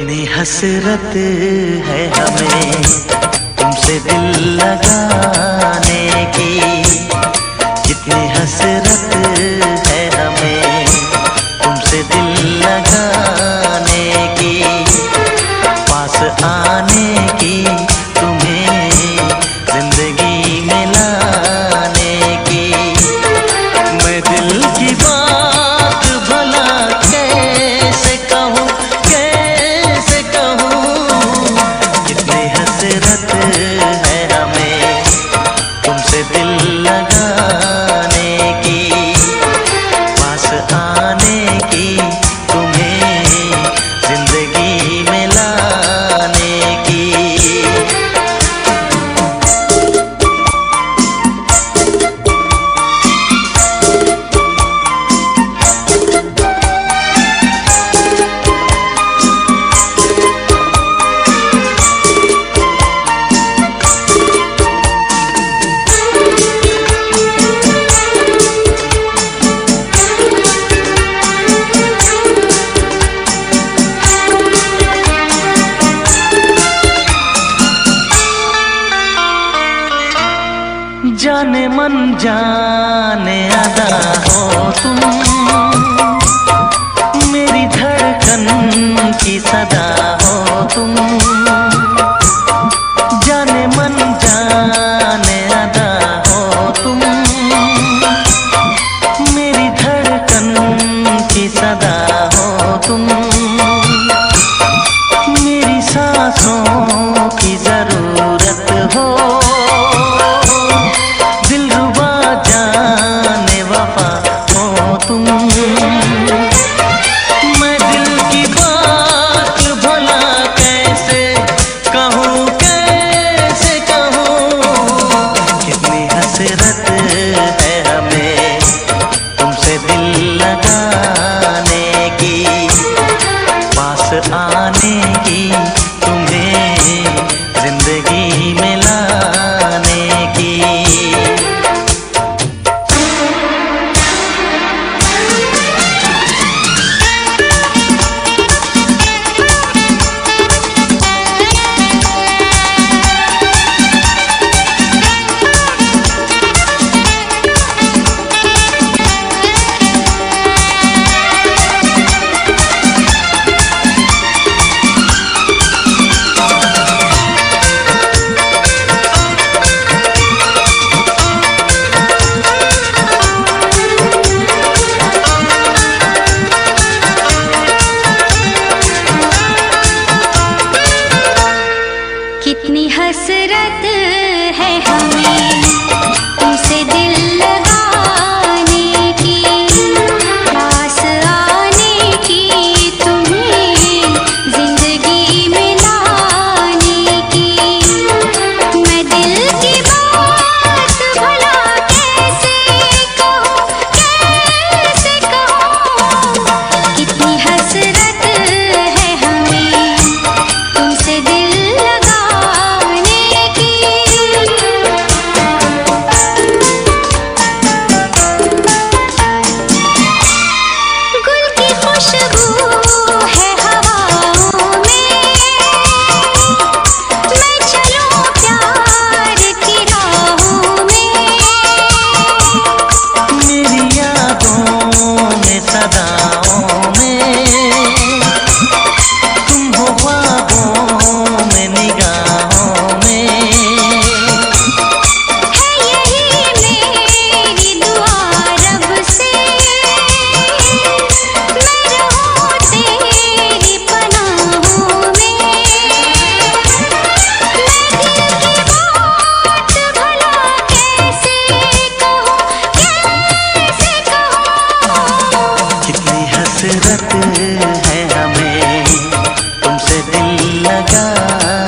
हसरत है हमें तुमसे दिल लगाने की। कितनी हसरत है हमें तुमसे दिल लगाने की। पास आने की जाने मन जाने अदा हो तुम। मेरी धड़कन की सदा हो तुम। जाने मन जाने अदा हो तुम। मेरी धड़कन की सदा लगा।